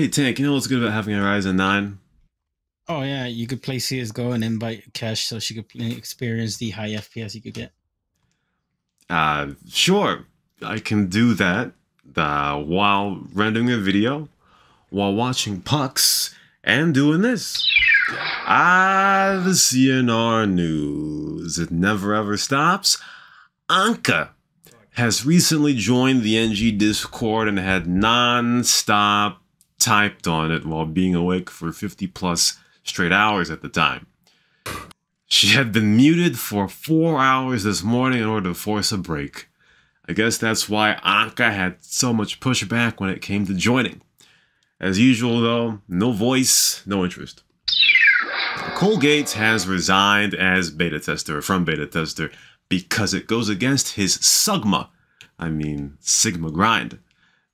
Hey Tank, you know what's good about having a Ryzen 9? Oh yeah, you could play CS:GO and invite Cash so she could experience the high FPS you could get. Uh, sure, I can do that uh, while rendering a video, while watching pucks, and doing this. Ah, the CNR news. It never ever stops. Anka has recently joined the NG Discord and had non-stop typed on it while being awake for 50 plus straight hours at the time. She had been muted for four hours this morning in order to force a break. I guess that's why Anka had so much pushback when it came to joining. As usual, though, no voice, no interest. Colgate has resigned as beta tester from beta tester because it goes against his Sigma, I mean Sigma grind.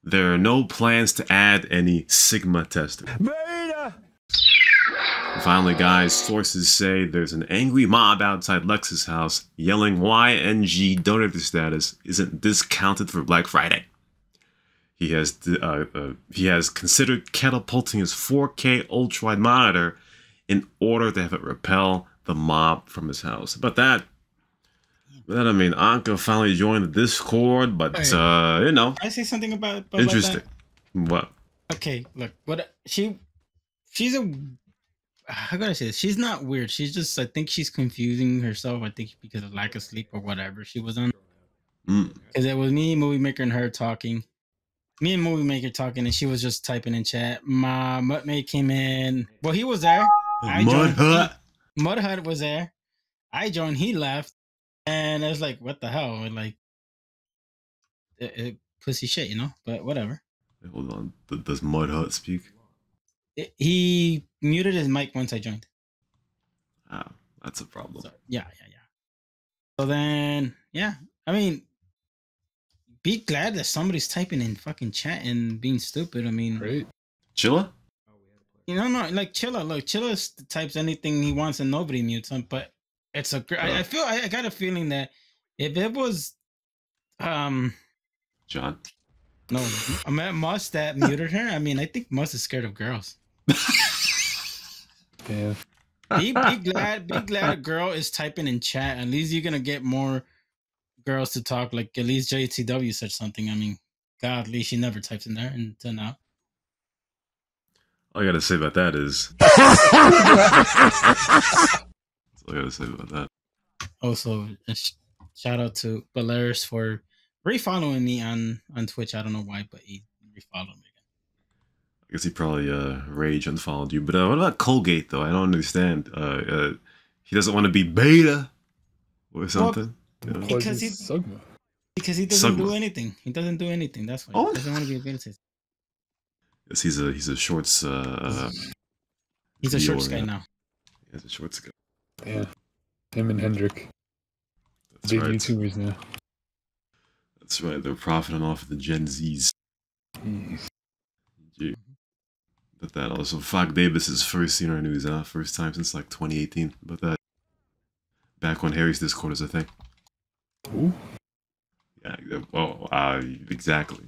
There are no plans to add any Sigma testers. Beta! Finally, guys, sources say there's an angry mob outside Lex's house yelling why NG donator status isn't discounted for Black Friday. He has uh, uh, he has considered catapulting his 4K ultra wide monitor in order to have it repel the mob from his house. But that, that I mean, Anka finally joined the Discord, but hey, uh, you know, I say something about, about interesting. What? Okay, look, what she, she's a. How gotta say this? She's not weird. She's just. I think she's confusing herself. I think because of lack of sleep or whatever she was on. Because mm. it was me, movie maker, and her talking me and Movie Maker talking, and she was just typing in chat. My Mudmate came in. Well, he was there. I Mud Hut. Mud Hut was there. I joined. He left, and I was like, "What the hell?" And like, it, it, pussy shit, you know. But whatever. hold on. Does Mud Hut speak? It, he muted his mic once I joined. Ah, that's a problem. So, yeah, yeah, yeah. So then, yeah. I mean, be glad that somebody's typing in fucking chat and being stupid. I mean, right? Chilla? You know, no, like Chilla. Look, Chilla types anything he wants and nobody mutes him. But it's a. I, I feel. I, I got a feeling that if it was, um, John. No, I meant Must that muted her. I mean, I think Must is scared of girls. yeah. Be, be glad. Be glad a girl is typing in chat. At least you're gonna get more girls to talk. Like at least JTW said something. I mean, God, at least she never types in there until now. All I gotta say about that is. That's all I gotta say about that. Also, shout out to Baleris for refollowing me on on Twitch. I don't know why, but he refollowed me again. I guess he probably uh rage unfollowed you. But uh, what about Colgate though? I don't understand. Uh, uh he doesn't want to be beta or something. Well, because he because he doesn't do anything. He doesn't do anything. That's why oh. he doesn't want to be a beta tester. Yes, he's a he's a shorts. Uh, he's a shorts guy now. He's a shorts guy. Yeah, him and Hendrik. That's Big right. YouTubers now. That's right. They're profiting off of the Gen Zs. Jeez. But that also, Fuck Davis's first CNR news, huh? First time since like 2018. But that back when Harry's Discord is a thing. Ooh. Yeah, well, uh, exactly.